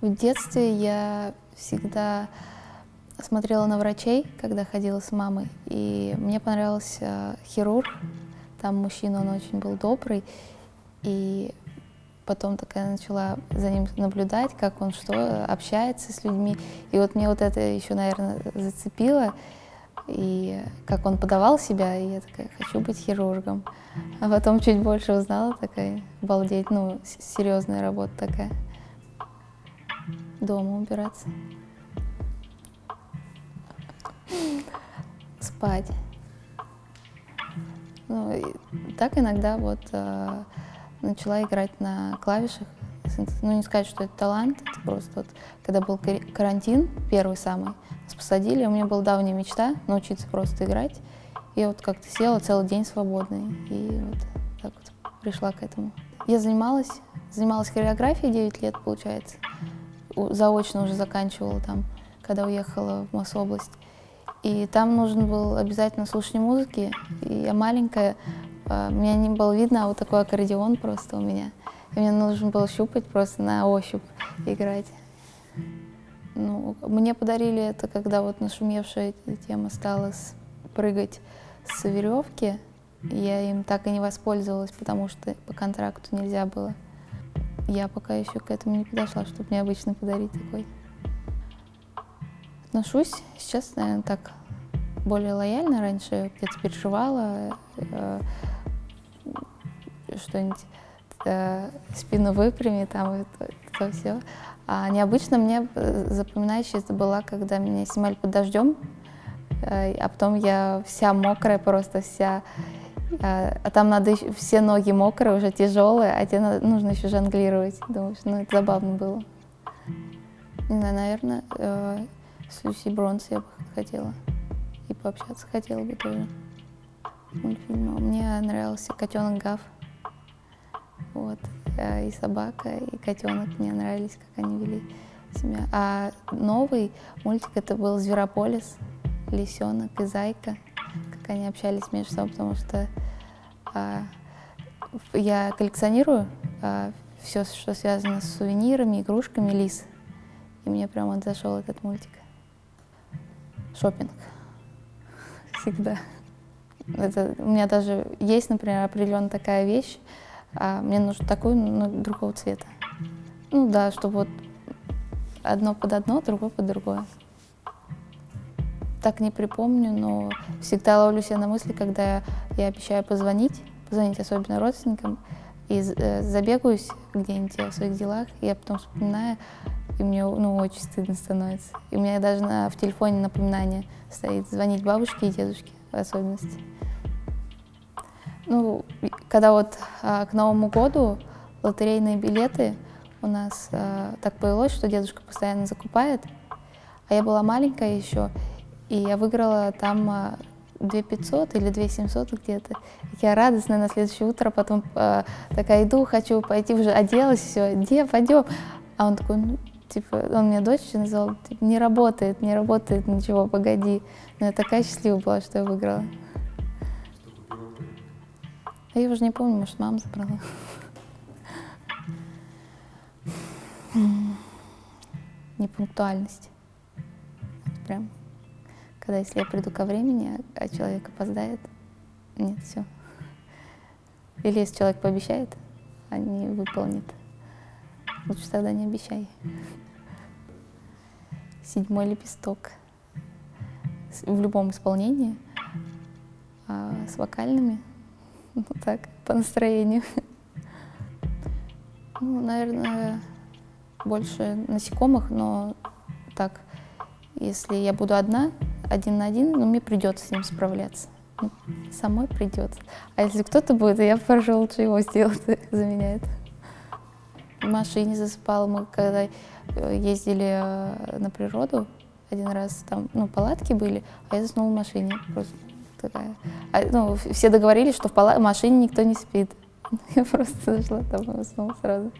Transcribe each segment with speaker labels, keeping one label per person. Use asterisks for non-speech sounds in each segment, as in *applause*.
Speaker 1: В детстве я всегда смотрела на врачей, когда ходила с мамой, и мне понравился хирург. Там мужчина, он очень был добрый, и потом такая начала за ним наблюдать, как он что, общается с людьми. И вот мне вот это еще, наверное, зацепило, и как он подавал себя, и я такая, хочу быть хирургом. А потом чуть больше узнала, такая, обалдеть, ну, серьезная работа такая. Дома убираться. Спать. Ну, так иногда вот э, начала играть на клавишах. Ну, не сказать, что это талант, это просто вот, когда был карантин, первый самый, нас посадили, у меня была давняя мечта научиться просто играть. И вот как-то села целый день свободный, и вот так вот пришла к этому. Я занималась, занималась хореографией 9 лет, получается. Заочно уже заканчивала там, когда уехала в Мособласть. И там нужен был обязательно слушание музыки. И я маленькая, а, меня не было видно, а вот такой аккордеон просто у меня. И мне нужно было щупать просто на ощупь играть. Ну, мне подарили это, когда вот нашумевшая тема стала прыгать с веревки. Я им так и не воспользовалась, потому что по контракту нельзя было. Я пока еще к этому не подошла, чтобы мне обычно подарить такой. Отношусь сейчас, наверное, так более лояльно. Раньше где-то переживала, э, что-нибудь э, спину выпрями, там это, это все. А необычно мне э, запоминающееся была, когда меня снимали под дождем, э, а потом я вся мокрая, просто вся. Э, а там надо еще, все ноги мокрые, уже тяжелые, а тебе надо, нужно еще жонглировать. Думаешь, ну это забавно было. Не знаю, наверное, э, с Люси Бронс я бы хотела. И пообщаться хотела бы тоже. Мультфильма. Мне нравился котенок Гав. Вот. Э, и собака, и котенок мне нравились, как они вели себя. А новый мультик это был Зверополис, лисенок и зайка, они общались между собой, потому что а, я коллекционирую а, все, что связано с сувенирами, игрушками, лис. И мне прямо вот зашел этот мультик. Шопинг. *laughs* Всегда. Это, у меня даже есть, например, определенная такая вещь, а мне нужно такой, но другого цвета. Ну да, чтобы вот одно под одно, другое под другое. Так не припомню, но всегда ловлю себя на мысли, когда я обещаю позвонить, позвонить особенно родственникам, и э, забегаюсь где-нибудь в своих делах, и я потом вспоминаю, и мне ну, очень стыдно становится. И у меня даже на, в телефоне напоминание стоит звонить бабушке и дедушке в особенности. Ну, когда вот а, к Новому году лотерейные билеты у нас а, так повелось, что дедушка постоянно закупает, а я была маленькая еще, и я выиграла там а, 2 500 или 2 700 где-то. Я радостная на следующее утро, потом а, такая иду, хочу пойти уже оделась, все, где, пойдем. А он такой, ну, типа, он мне дочь назвал, типа, не работает, не работает, ничего, погоди. Но я такая счастливая была, что я выиграла. А я уже не помню, может, мама забрала. Непунктуальность. Прям. Когда если я приду ко времени, а человек опоздает, нет, все. Или если человек пообещает, а не выполнит. Лучше тогда не обещай. Седьмой лепесток. В любом исполнении. А с вокальными *laughs* ну, так, по настроению. *laughs* Ну, наверное, больше насекомых, но так, если я буду одна, один на один, ну, мне придется с ним справляться. Ну, самой придется. А если кто-то будет, я, пожалуй, лучше его сделать *laughs* за меня это. В машине засыпала. Мы когда э, ездили э, на природу, один раз там, ну, палатки были, а я заснула в машине просто такая. А, ну, все договорились, что в пала- машине никто не спит. *laughs* Я просто зашла там и уснула сразу.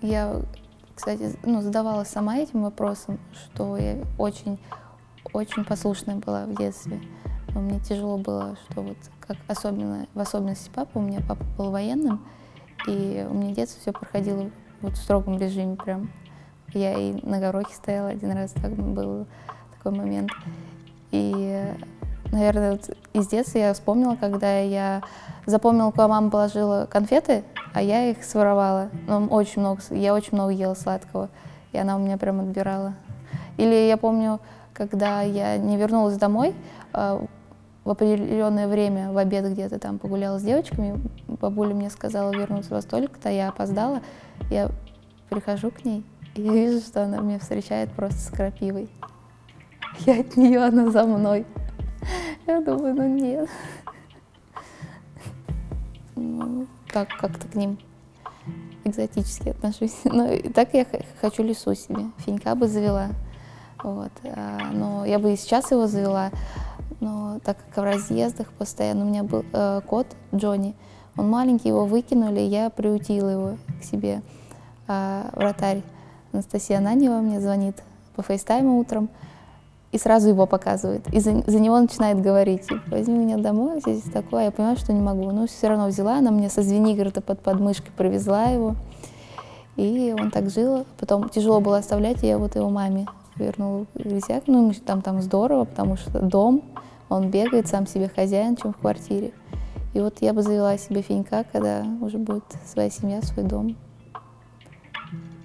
Speaker 1: Я, кстати, ну, задавалась сама этим вопросом, что я очень, очень послушная была в детстве. Но мне тяжело было, что вот как особенно, в особенности папа, у меня папа был военным, и у меня детство все проходило вот в строгом режиме прям. Я и на горохе стояла один раз, так был такой момент. И, наверное, вот из детства я вспомнила, когда я запомнила, куда мама положила конфеты, а я их своровала. Ну, очень много, я очень много ела сладкого, и она у меня прям отбирала. Или я помню, когда я не вернулась домой, а, в определенное время, в обед где-то там погуляла с девочками, бабуля мне сказала вернуться во столик-то, я опоздала, я прихожу к ней, и я вижу, что она меня встречает просто с крапивой. Я от нее, она за мной. Я думаю, ну нет. Так как-то к ним экзотически отношусь. *laughs* Но ну, так я хочу лесу себе. Финька бы завела. Вот. А, но я бы и сейчас его завела. Но так как в разъездах постоянно у меня был э, кот Джонни, он маленький, его выкинули, я приутила его к себе. А вратарь Анастасия Ананьева мне звонит по фейстайму утром и сразу его показывает. И за, за него начинает говорить, типа, возьми меня домой, здесь такое. Я понимаю, что не могу. Но все равно взяла, она мне со звенигорода под подмышкой привезла его. И он так жил. Потом тяжело было оставлять, я вот его маме вернула грязяк. Ну, там, там здорово, потому что дом, он бегает, сам себе хозяин, чем в квартире. И вот я бы завела себе финька, когда уже будет своя семья, свой дом.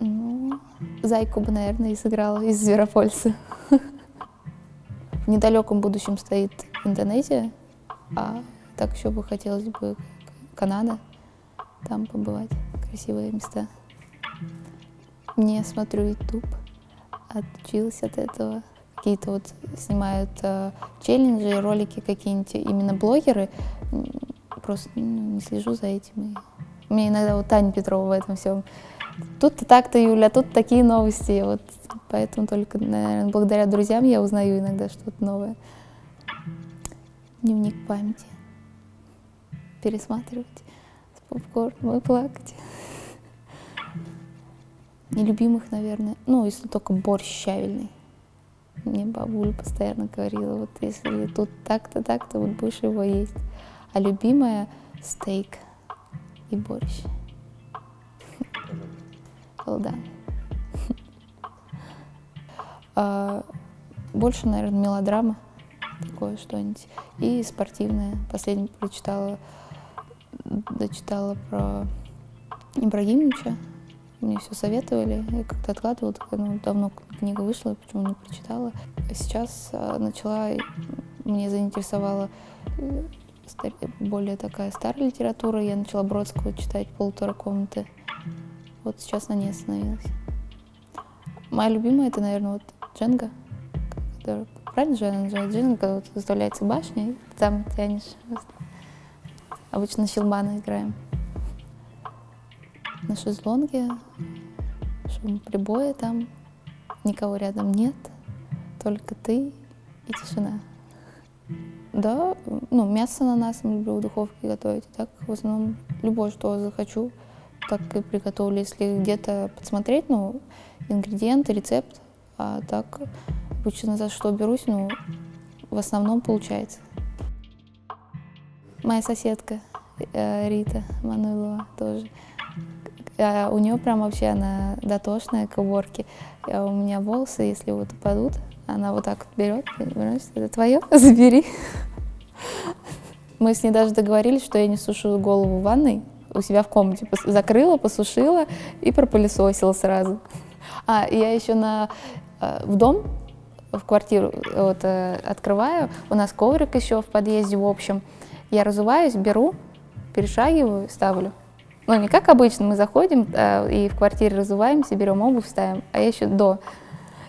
Speaker 1: Ну, зайку бы, наверное, и сыграла из Зверопольца. *laughs* В недалеком будущем стоит Индонезия, а так еще бы хотелось бы Канада, там побывать, красивые места. Не смотрю YouTube, отучилась от этого. Какие-то вот снимают э, челленджи, ролики какие-нибудь, именно блогеры. Просто ну, не слежу за этим. И... Мне иногда вот Таня Петрова в этом всем Тут-то так-то, Юля, тут такие новости. Вот поэтому только, наверное, благодаря друзьям я узнаю иногда что-то новое. Дневник памяти. Пересматривать с попкорном и плакать. Нелюбимых, наверное. Ну, если только борщ щавельный. Мне бабуля постоянно говорила, вот если тут так-то, так-то, вот будешь его есть. А любимая стейк и борщ done. *laughs* а, больше, наверное, мелодрама, такое что-нибудь. И спортивное. Последний прочитала, дочитала про Ибрагимовича. Мне все советовали, я как-то откладывала, ну, давно книга вышла, почему не прочитала. Сейчас а, начала, мне заинтересовала э, более такая старая литература. Я начала Бродского читать «Полутора комнаты». Вот сейчас на ней остановилась. Моя любимая это, наверное, вот Дженга. Который, правильно же она называется? Дженга, когда вот выставляется башня, и там тянешь. Обычно щелбана играем. На шезлонге, шум прибоя там, никого рядом нет, только ты и тишина. Да, ну, мясо на нас люблю в духовке готовить. Так, в основном, любое, что захочу, так и приготовлю. Если где-то подсмотреть, ну, ингредиенты, рецепт, а так обычно за что берусь, ну, в основном получается. Моя соседка э, Рита Мануилова тоже. А у нее прям вообще она дотошная к уборке. А у меня волосы, если вот упадут, она вот так вот берет, это твое, *laughs* забери. Мы с ней даже договорились, что я не сушу голову в ванной, у себя в комнате. Закрыла, посушила и пропылесосила сразу. А, я еще на, э, в дом, в квартиру вот, э, открываю. У нас коврик еще в подъезде, в общем. Я разуваюсь, беру, перешагиваю, ставлю. Ну, не как обычно, мы заходим э, и в квартире разуваемся, берем обувь, ставим, а я еще до.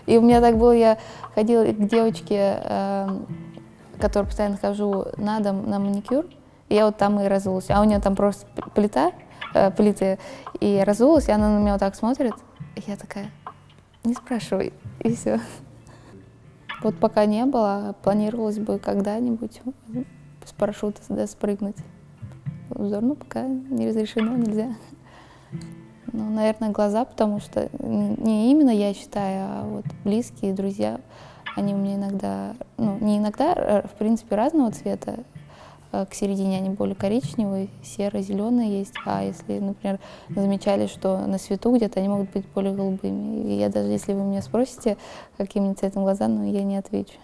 Speaker 1: И у меня так было, я ходила к девочке, э, которой постоянно хожу на дом на маникюр, я вот там и разулась. А у нее там просто плита, э, плиты, и разулась, и она на меня вот так смотрит. И я такая, не спрашивай, и все. Вот пока не было, планировалось бы когда-нибудь с парашюта сюда спрыгнуть. Узор, ну, пока не разрешено, нельзя. Ну, наверное, глаза, потому что не именно я считаю, а вот близкие, друзья, они у меня иногда, ну, не иногда, а, в принципе, разного цвета. К середине они более коричневые, серо-зеленые есть, а если, например, замечали, что на свету где-то они могут быть более голубыми. И я даже, если вы меня спросите, каким мне цветом глаза, ну, я не отвечу.